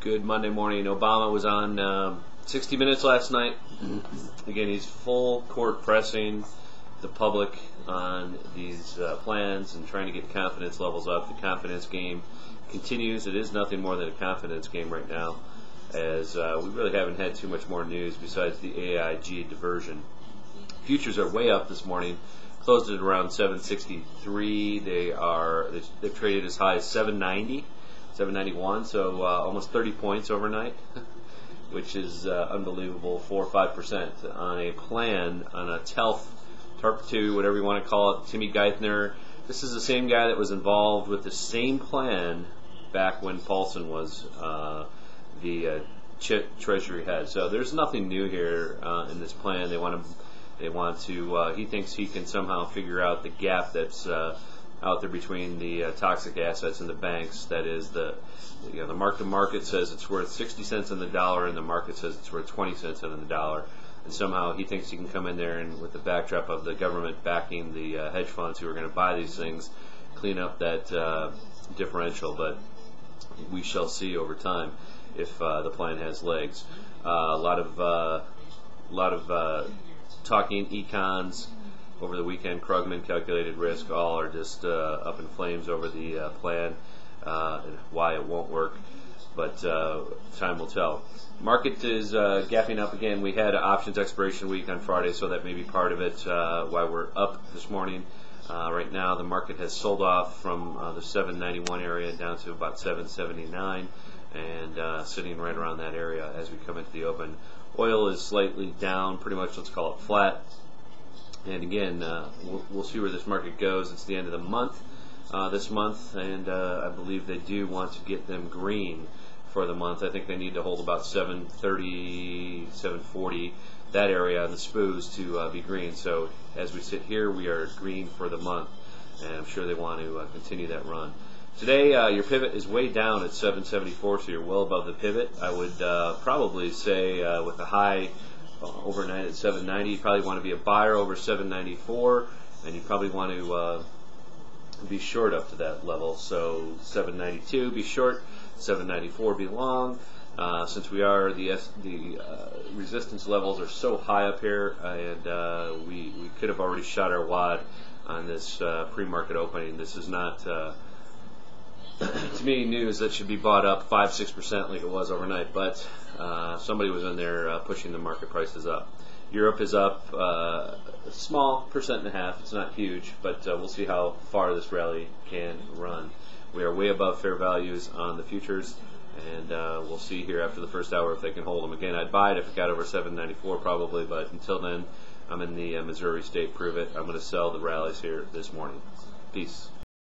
Good Monday morning. Obama was on um 60 Minutes last night. Again, he's full court pressing the public on these uh, plans and trying to get confidence levels up. The confidence game continues. It is nothing more than a confidence game right now, as uh, we really haven't had too much more news besides the AIG diversion. Futures are way up this morning. Closed at around 763. They are they've traded as high as 790, 791. So uh, almost 30 points overnight, which is uh, unbelievable. Four or five percent on a plan on a TALF, TARP two, whatever you want to call it. Timmy Geithner. This is the same guy that was involved with the same plan back when Paulson was uh, the uh, Treasury head. So there's nothing new here uh, in this plan. They want to they want to. Uh, he thinks he can somehow figure out the gap that's uh, out there between the uh, toxic assets and the banks. That is the you know the mark to market says it's worth 60 cents on the dollar, and the market says it's worth 20 cents on the dollar. And somehow he thinks he can come in there and, with the backdrop of the government backing the uh, hedge funds who are going to buy these things, clean up that uh, differential. But we shall see over time if uh, the plan has legs. Uh, a lot of uh, a lot of uh, talking econs over the weekend. Krugman calculated risk. All are just uh, up in flames over the uh, plan uh, and why it won't work. But uh, time will tell. Market is uh, gapping up again. We had options expiration week on Friday, so that may be part of it. Uh, why we're up this morning. Right now, the market has sold off from the 791 area down to about 779, and sitting right around that area as we come into the open. Oil is slightly down, pretty much. Let's call it flat. And again, uh, we'll, we'll see where this market goes. It's the end of the month uh, this month, and uh, I believe they do want to get them green for the month. I think they need to hold about 730, 740, that area on the SPOOs to uh, be green. So as we sit here, we are green for the month, and I'm sure they want to uh, continue that run. Today, uh, your pivot is way down at 774, so you're well above the pivot. I would probably say with a high overnight at 790, you probably want to be a buyer over 794, and you probably want to uh, be short up to that level. So 792, be short. 794, be long. Uh, since we are the S, the uh, resistance levels are so high up here, and uh, we we could have already shot our wad on this uh, pre-market opening. This is not. To me, news that should be bought up five, six percent like it was overnight. But uh, somebody was in there uh, pushing the market prices up. Europe is up uh, a small percent and a half. It's not huge, but uh, we'll see how far this rally can run. We are way above fair values on the futures, and uh, we'll see here after the first hour if they can hold them again. I'd buy it if it got over 794 probably, but until then, I'm in the uh, Missouri State Prove It. I'm going to sell the rallies here this morning. Peace.